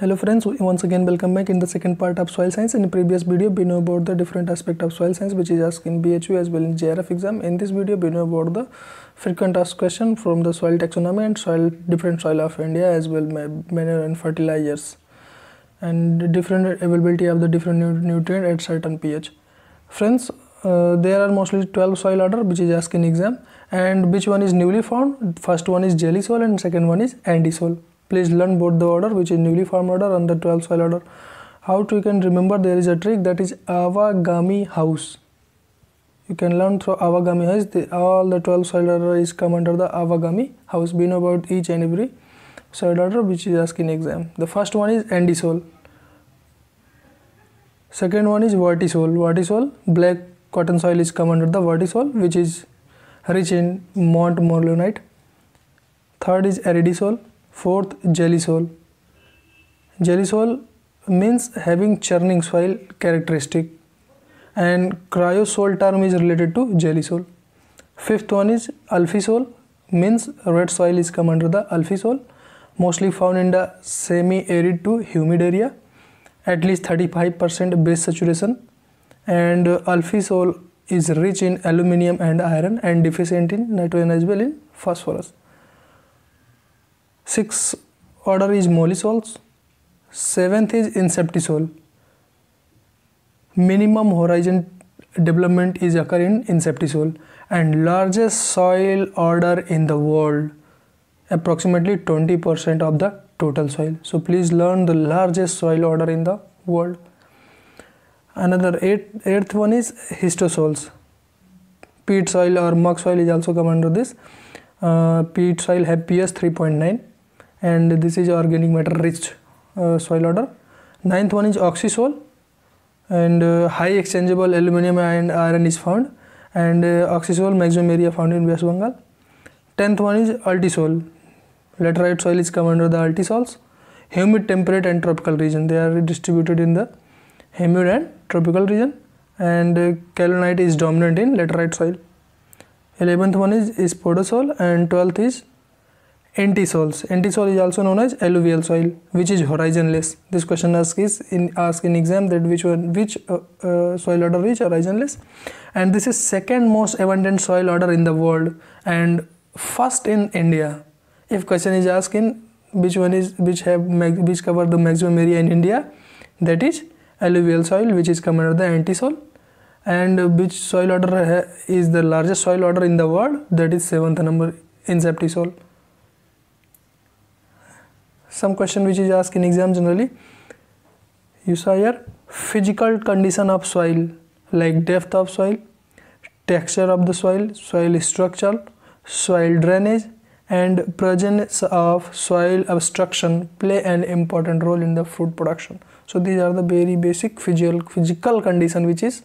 Hello friends, once again welcome back in the second part of soil science. In previous video we know about the different aspect of soil science which is asked in BHU as well in JRF exam. In this video we know about the frequent asked question from the soil taxonomy and soil different soil of India as well manure and fertilizers and different availability of the different nutrient at certain pH. Friends, uh, there are mostly 12 soil order which is asked in exam and which one is newly found? First one is gelisol and second one is anti soil please learn both the order which is newly formed order and the 12 soil order. How to you can remember there is a trick that is awagami house. You can learn through awagami house. The, all the 12 soil order is come under the awagami house. We know about each and every soil order which is asked in exam. The first one is andisol second one is vertisol vertisol black cotton soil is come under the vertisol which is rich in montmorillonite. Third is aridisol Fourth, jelly. Jelly means having churning soil characteristic and cryosol term is related to gelisol. Fifth one is alfisol means red soil is come under the alfisol mostly found in the semi-arid to humid area at least 35% base saturation and alfisol is rich in aluminium and iron and deficient in nitrogen as well in phosphorus. Sixth order is mollisols. Seventh is inceptisol. Minimum horizon development is occur in inceptisol and largest soil order in the world approximately 20% of the total soil. So please learn the largest soil order in the world. Another eighth, eighth one is histosols. Peat soil or muck soil is also come under this. Uh, peat soil have ph 3.9 and this is organic matter rich uh, soil order. Ninth one is oxisol and uh, high exchangeable aluminum and iron is found. And uh, oxisol maximum area found in west bengal. Tenth one is ultisol. Laterite soil is come under the ultisols. Humid temperate and tropical region. They are distributed in the humid and tropical region. And uh, kaolinite is dominant in laterite soil. 11th one is, is podosol. And 12th is Entisols. Entisol is also known as alluvial soil, which is horizonless. This question asked is in asked in exam that which one which uh, uh, soil order is horizonless, and this is second most abundant soil order in the world and first in India. If question is asked in which one is which have which cover the maximum area in India, that is alluvial soil, which is come under the entisol, and which soil order is the largest soil order in the world, that is seventh number inceptisol some question which is asked in exam generally. You saw here physical condition of soil like depth of soil texture of the soil soil structure soil drainage and presence of soil obstruction play an important role in the food production. So these are the very basic physical physical condition which is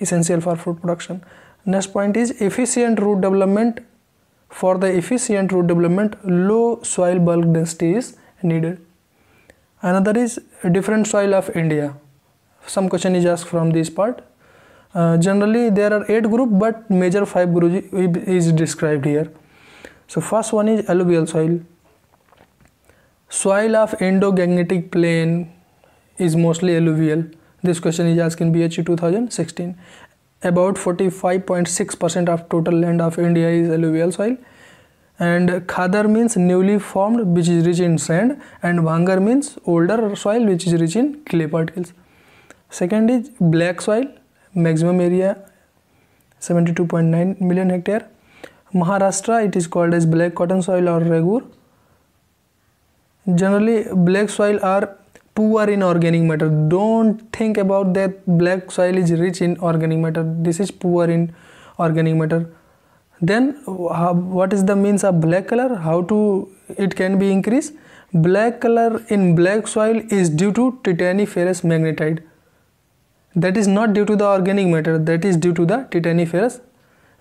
essential for food production. Next point is efficient root development. For the efficient root development low soil bulk density is needed. Another is different soil of india. Some question is asked from this part. Uh, generally there are eight group but major five group is described here. So first one is alluvial soil. Soil of indo-gangetic plain is mostly alluvial. This question is asked in bhu 2016 about 45.6% of total land of india is alluvial soil and khadar means newly formed which is rich in sand and bhangar means older soil which is rich in clay particles. Second is black soil maximum area 72.9 million hectare. Maharashtra it is called as black cotton soil or regur. Generally black soil are poor in organic matter. Don't think about that. Black soil is rich in organic matter. This is poor in organic matter then what is the means of black color? How to it can be increased. Black color in black soil is due to titaniferous magnetite. That is not due to the organic matter. That is due to the titaniferous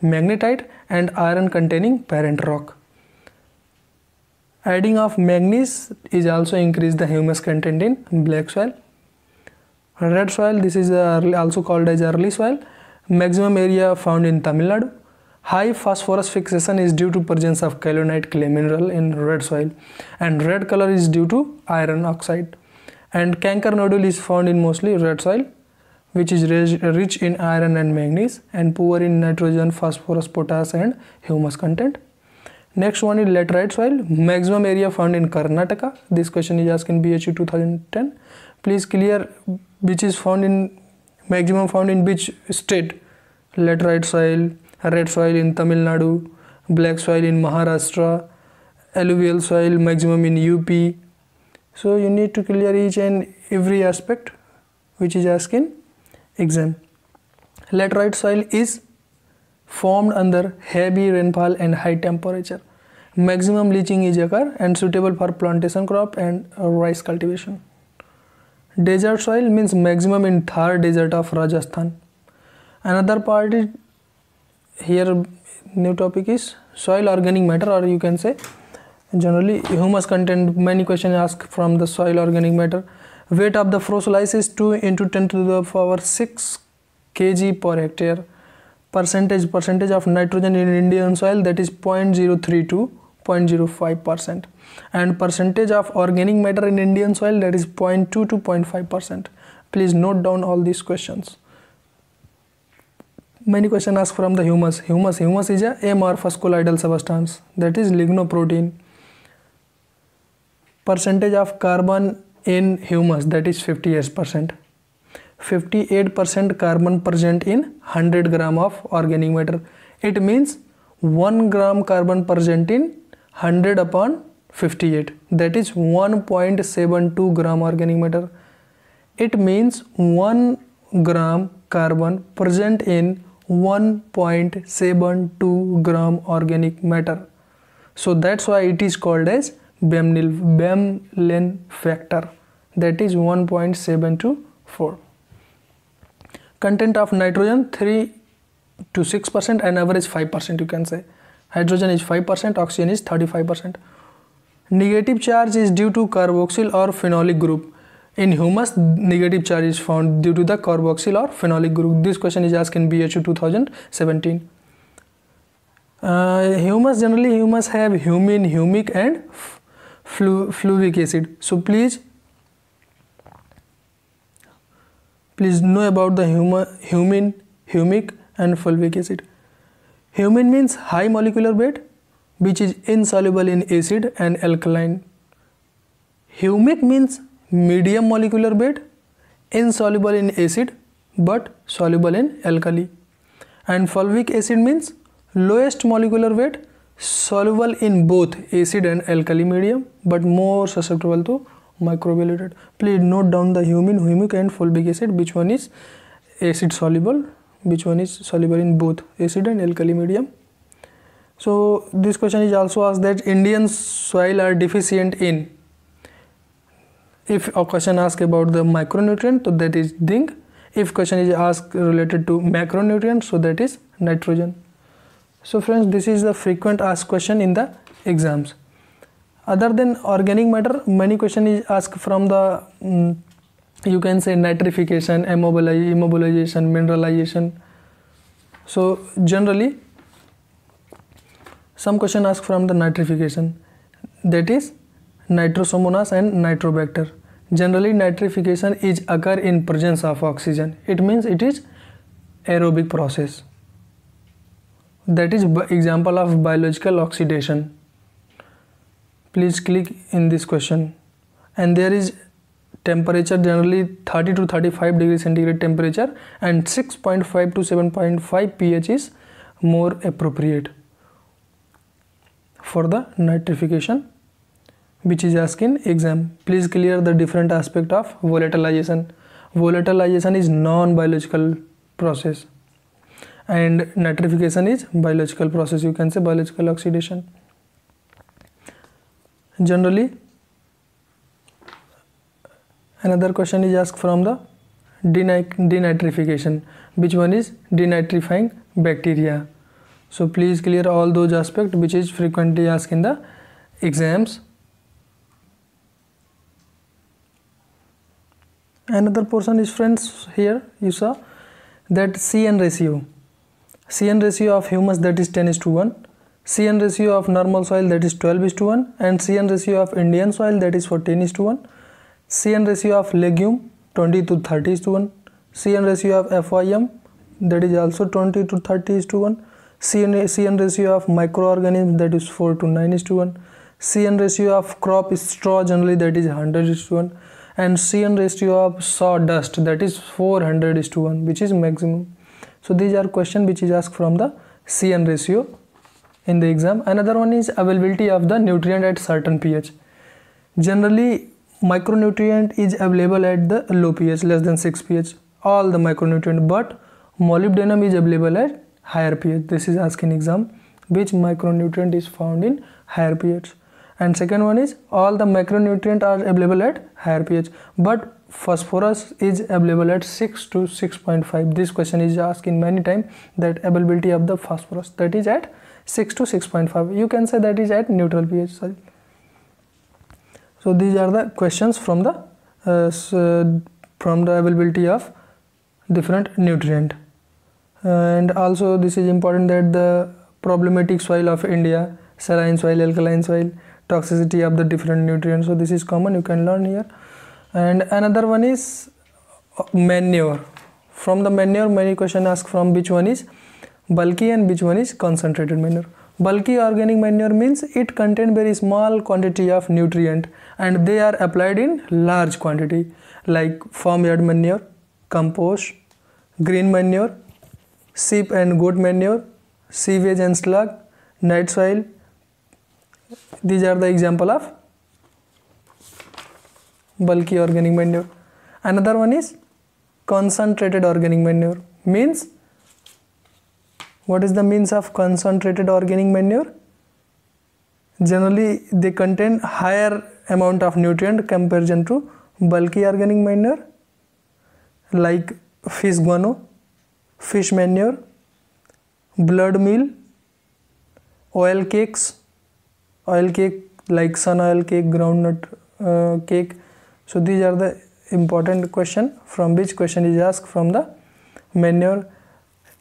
magnetite and iron containing parent rock. Adding of manganese is also increase the humus content in black soil. Red soil this is also called as early soil. Maximum area found in tamil nadu High phosphorus fixation is due to presence of kaolinite clay mineral in red soil and red color is due to iron oxide. And kankar nodule is found in mostly red soil which is rich in iron and manganese and poor in nitrogen phosphorus potash and humus content. Next one is laterite soil maximum area found in karnataka. This question is asked in bhu 2010 please clear which is found in maximum found in which state laterite soil red soil in tamil nadu black soil in maharashtra alluvial soil maximum in up so you need to clear each and every aspect which is asked in exam. Laterite soil is formed under heavy rainfall and high temperature. Maximum leaching is occur and suitable for plantation crop and rice cultivation. Desert soil means maximum in Thar desert of Rajasthan. Another part is here new topic is soil organic matter or you can say generally humus content many questions asked from the soil organic matter weight of the fossil is 2 into 10 to the power 6 kg per hectare percentage percentage of nitrogen in indian soil that is 0.032 0.05 percent and percentage of organic matter in Indian soil that is 0.2 to 0.5 percent. Please note down all these questions. Many questions asked from the humus. Humus, humus is a amorphous colloidal substance that is lignoprotein. Percentage of carbon in humus that is 58 percent. 58 percent carbon present in 100 gram of organic matter. It means 1 gram carbon present in 100 upon 58 that is 1.72 gram organic matter it means 1 gram carbon present in 1.72 gram organic matter. So that's why it is called as Bemmelen factor. That is 1.724 content of nitrogen 3 to 6 percent and average 5 percent you can say. Hydrogen is 5 percent oxygen is 35 percent. Negative charge is due to carboxyl or phenolic group. In humus, negative charge is found due to the carboxyl or phenolic group. This question is asked in BHU 2017. Uh, humus generally humus have humin, humic and flu fluvic acid. So please please know about the huma, humin, humic and fulvic acid. Humin means high molecular weight which is insoluble in acid and alkaline. Humic means medium molecular weight, insoluble in acid but soluble in alkali. And fulvic acid means lowest molecular weight, soluble in both acid and alkali medium but more susceptible to microbial. Please note down the humin, humic and fulvic acid which one is acid soluble, which one is soluble in both acid and alkali medium. So this question is also asked that Indian soil are deficient in. If a question asked about the micronutrient, so that is zinc. If question is asked related to macronutrient, so that is nitrogen. So friends, this is the frequent asked question in the exams. Other than organic matter, many question is asked from the um, you can say nitrification, immobilization, mineralization. So generally some question asked from the nitrification that is nitrosomonas and nitrobacter. Generally nitrification is occur in presence of oxygen. It means it is aerobic process. That is example of biological oxidation. Please click in this question. And there is temperature generally 30 to 35 degree centigrade temperature and 6.5 to 7.5 pH is more appropriate for the nitrification which is asked in exam. Please clear the different aspect of volatilization. Volatilization is non-biological process. And nitrification is biological process you can say biological oxidation. Generally another question is asked from the denitrification. Which one is denitrifying bacteria? So please clear all those aspects which is frequently asked in the exams another portion is friends here you saw that cn ratio cn ratio of humus that is 10 is to 1 cn ratio of normal soil that is 12 is to 1 and cn ratio of indian soil that is 14 is to 1 CN ratio of legume 20 to 30 is to 1. CN ratio of FYM that is also 20 to 30 is to 1. CN, CN ratio of microorganisms that is 4 to 9 is to 1. CN ratio of crop straw generally that is 100 is to 1 and CN ratio of sawdust that is 400 is to 1 which is maximum. So these are question which is asked from the CN ratio in the exam. Another one is availability of the nutrient at certain pH. Generally micronutrient is available at the low pH less than 6 pH all the micronutrient but molybdenum is available at higher pH. This is asked in exam which micronutrient is found in higher pH and second one is all the macronutrient are available at higher pH. But phosphorus is available at 6 to 6.5 this question is asked in many time that availability of the phosphorus that is at 6 to 6.5 you can say that is at neutral pH sorry. So these are the questions from the uh, from the availability of different nutrient. And also this is important that the problematic soil of India saline soil alkaline soil toxicity of the different nutrients. So this is common you can learn here. And another one is uh, manure. From the manure many question ask from which one is bulky and which one is concentrated manure. Bulky organic manure means it contain very small quantity of nutrient and they are applied in large quantity like farmyard manure compost green manure sheep and goat manure sewage and sludge night soil these are the example of bulky organic manure. Another one is concentrated organic manure. Means what is the means of concentrated organic manure? Generally they contain higher amount of nutrient comparison to bulky organic manure like fish guano fish manure blood meal oil cakes oil cake like sun oil cake ground nut cake so these are the important question from which question is ask from the manure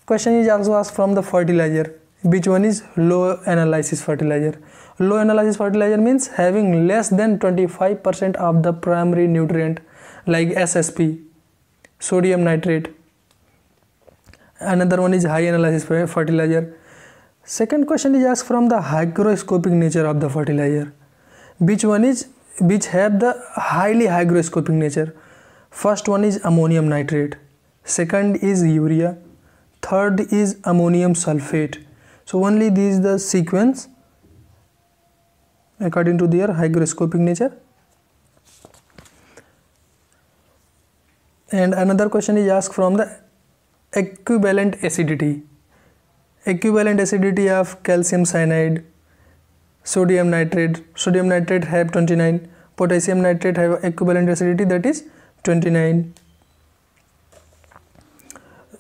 question is also ask from the fertiliser which one is low analysis fertiliser low analysis fertiliser means having less than twenty five percent of the primary nutrient like S S P sodium nitrate another one is high analysis fertiliser second question is asked from the hygroscopic nature of the fertilizer. Which one is which have the highly hygroscopic nature? First one is ammonium nitrate. Second is urea. Third is ammonium sulfate. So only these the sequence according to their hygroscopic nature. And another question is asked from the equivalent acidity equivalent acidity of calcium cyanide sodium nitrate. Sodium nitrate have 29 potassium nitrate have equivalent acidity that is 29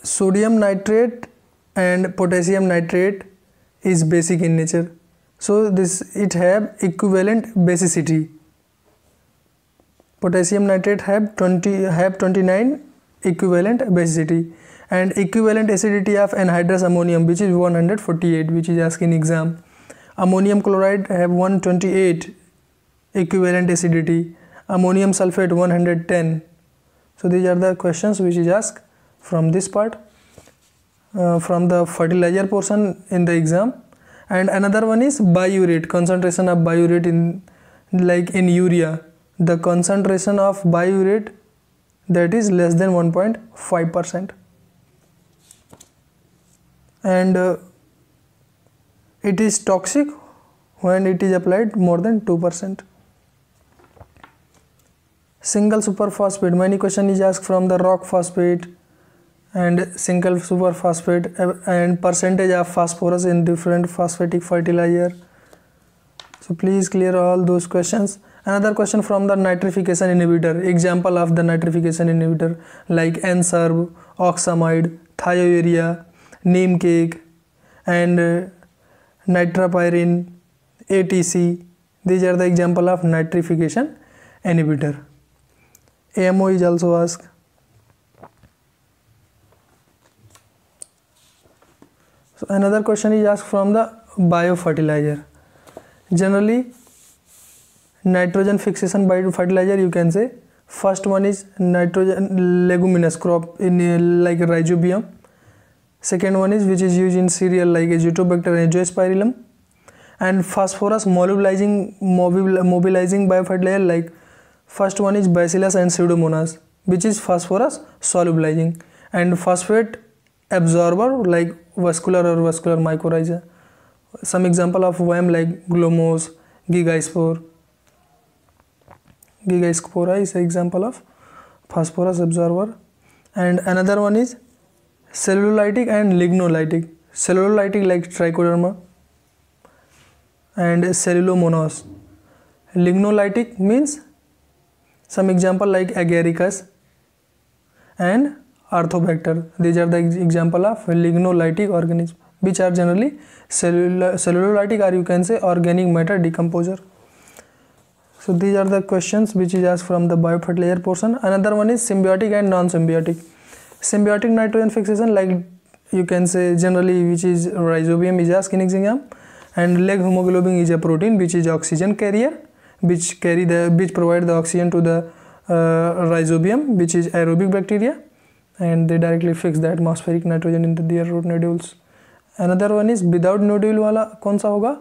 sodium nitrate and potassium nitrate is basic in nature. So this it have equivalent basicity. Potassium nitrate have 20 have 29 equivalent basicity and equivalent acidity of anhydrous ammonium which is 148 which is asked in exam. Ammonium chloride have 128 equivalent acidity. Ammonium sulfate 110 so these are the questions which is asked from this part uh, from the fertilizer portion in the exam. And another one is biuret concentration of biuret in like in urea. The concentration of biuret that is less than 1.5 percent and uh, it is toxic when it is applied more than 2%. Single superphosphate, many question is asked from the rock phosphate and single superphosphate and percentage of phosphorus in different phosphatic fertilizer. So please clear all those questions. Another question from the nitrification inhibitor, example of the nitrification inhibitor like N-Serve, oxamide, thiourea, neem cake and uh, ATC. These are the example of nitrification inhibitor. AMO is also asked. So another question is asked from the biofertilizer. Generally, nitrogen fixation by fertilizer you can say first one is nitrogen leguminous crop in uh, like rhizobium second one is which is used in cereal like azotobacter azospirillum and phosphorus mobilizing mobilizing biofertilizer like first one is bacillus and pseudomonas which is phosphorus solubilizing. And phosphate absorber like vascular or vascular mycorrhiza. Some example of worm like glomus gigaspore. Gigaspora is an example of phosphorus absorber. And another one is cellulolytic and lignolytic cellulolytic like Trichoderma and Cellulomonas lignolytic means some example like Agaricus and Arthrobacter these are the example of lignolytic organism which are generally cellulolytic or you can say organic matter decomposer so these are the question which is ask from the biofertiliser portion another one is symbiotic and non symbiotic symbiotic nitrogen fixation like you can say generally which is rhizobium is asked in exam and leg hemoglobin is a protein which is oxygen carrier which carry the which provide the oxygen to the uh, rhizobium which is aerobic bacteria and they directly fix the atmospheric nitrogen in the, their root nodules another one is without nodule वाला कौन सा होगा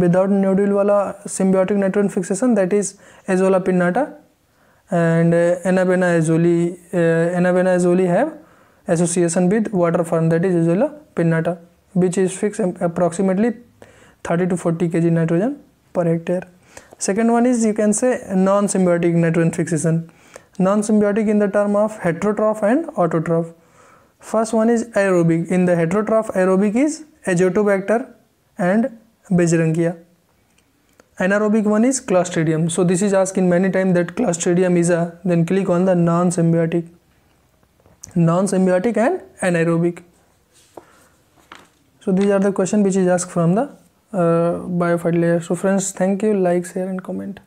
without nodule वाला symbiotic nitrogen fixation that is Azolla pinnata and uh, Anabaena azollae uh, Anabaena azollae have association with water form that is Azolla pinnata which is fixed approximately 30 to 40 kg nitrogen per hectare. Second one is you can say non-symbiotic nitrogen fixation. Non-symbiotic in the term of heterotroph and autotroph. First one is aerobic. In the heterotroph aerobic is azotobacter and Beijerinckia. Anaerobic one is Clostridium. So this is asked in many times that Clostridium is a, then click on the non-symbiotic. Non-symbiotic and anaerobic. So these are the question which is asked from the uh, biofertilizer. So friends, thank you, like, share and comment.